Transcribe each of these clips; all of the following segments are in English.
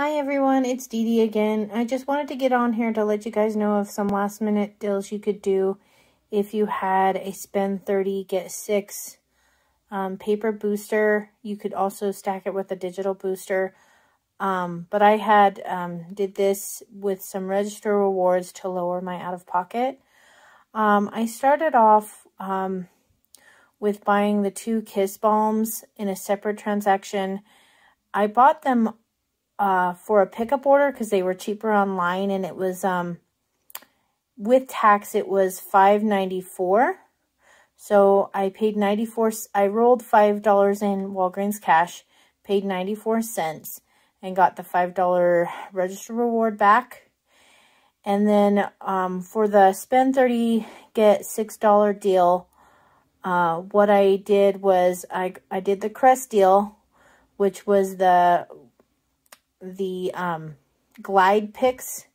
Hi everyone, it's Dee Dee again. I just wanted to get on here to let you guys know of some last minute deals you could do if you had a spend 30, get 6 um, paper booster. You could also stack it with a digital booster. Um, but I had um, did this with some register rewards to lower my out-of-pocket. Um, I started off um, with buying the two Kiss Balms in a separate transaction. I bought them uh, for a pickup order because they were cheaper online and it was um, with tax it was five ninety four. So I paid 94 I rolled $5 in Walgreens cash, paid 94 cents and got the $5 register reward back. And then um, for the spend 30 get $6 deal, uh, what I did was I, I did the Crest deal, which was the the um, Glide picks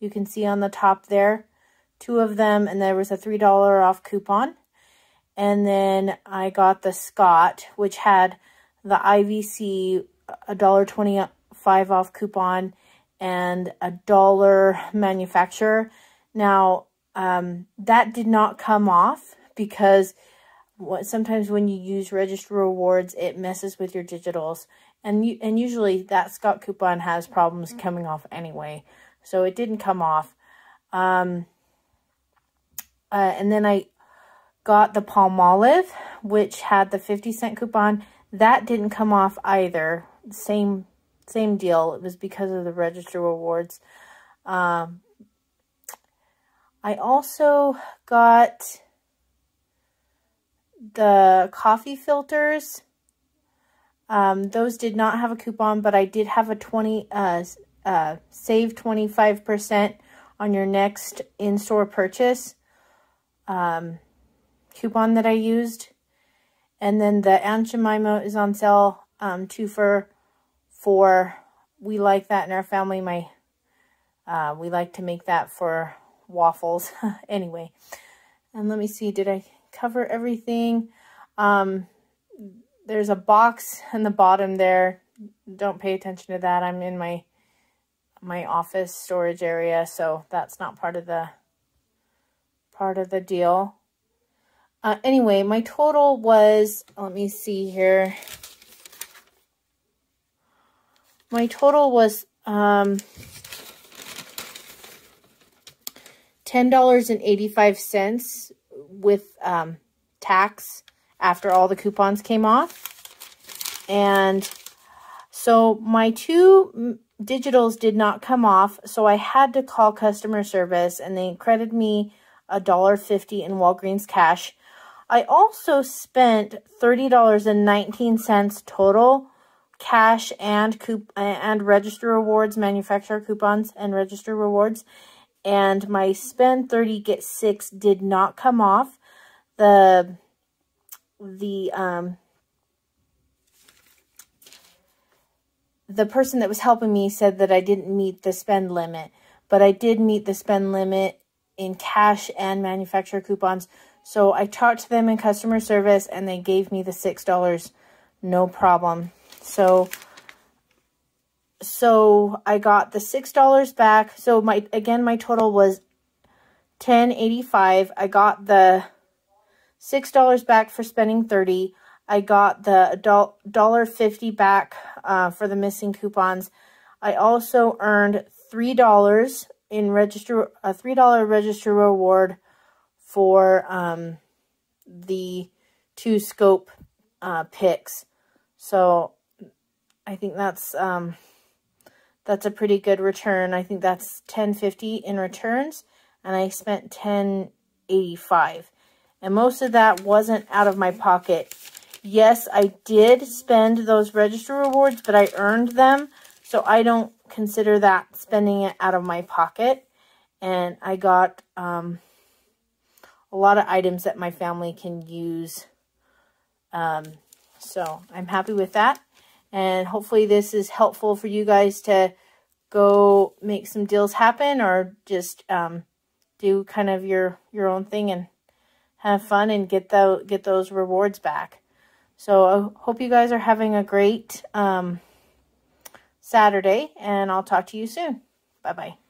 you can see on the top there. Two of them, and there was a $3 off coupon. And then I got the Scott, which had the IVC a dollar twenty-five off coupon and a dollar manufacturer. Now, um, that did not come off because sometimes when you use register rewards, it messes with your digitals. And you, and usually that Scott coupon has problems coming off anyway. So it didn't come off. Um, uh, and then I got the Palmolive, which had the 50 cent coupon. That didn't come off either. Same same deal. It was because of the register rewards. Um, I also got the coffee filters um, those did not have a coupon, but I did have a 20, uh, uh, save 25% on your next in-store purchase um, coupon that I used. And then the Aunt Jemima is on sale, um, two for four. We like that in our family. My, uh, we like to make that for waffles. anyway, and let me see, did I cover everything? Um, there's a box in the bottom there. Don't pay attention to that. I'm in my my office storage area, so that's not part of the part of the deal. Uh, anyway, my total was, let me see here. My total was um, $10.85 with um, tax after all the coupons came off. And so my two digitals did not come off, so I had to call customer service and they credited me a dollar fifty in Walgreens cash. I also spent $30.19 total cash and coup and register rewards, manufacturer coupons and register rewards. And my spend 30 get 6 did not come off. The the um, the person that was helping me said that I didn't meet the spend limit, but I did meet the spend limit in cash and manufacturer coupons. So I talked to them in customer service and they gave me the $6, no problem. So, so I got the $6 back. So my, again, my total was 1085. I got the $6 back for spending 30 I got the dollar fifty back uh, for the missing coupons. I also earned $3 in register, a $3 register reward for um, the two scope uh, picks. So I think that's um, that's a pretty good return. I think that's 1050 in returns and I spent 1085 and most of that wasn't out of my pocket. Yes, I did spend those register rewards, but I earned them, so I don't consider that spending it out of my pocket. And I got um, a lot of items that my family can use. Um, so I'm happy with that. And hopefully this is helpful for you guys to go make some deals happen or just um, do kind of your, your own thing and have fun and get the, get those rewards back. So I hope you guys are having a great um, Saturday, and I'll talk to you soon. Bye-bye.